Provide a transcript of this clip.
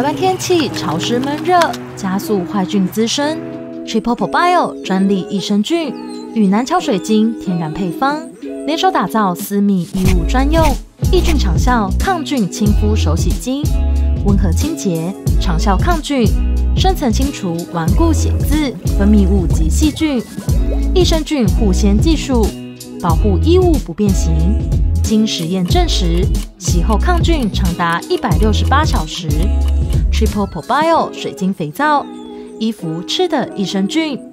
台湾天气潮湿闷热，加速坏菌滋生。Triple Bio 专利益生菌与南桥水晶天然配方联手打造私密衣物专用抑菌长效抗菌亲肤手洗精，温和清洁，长效抗菌，深层清除顽固血渍、分泌物及细菌。益生菌护纤技术保护衣物不变形，经实验证实，洗后抗菌长达一百六十八小时。Triple ProBio 水晶肥皂，衣服吃的益生菌。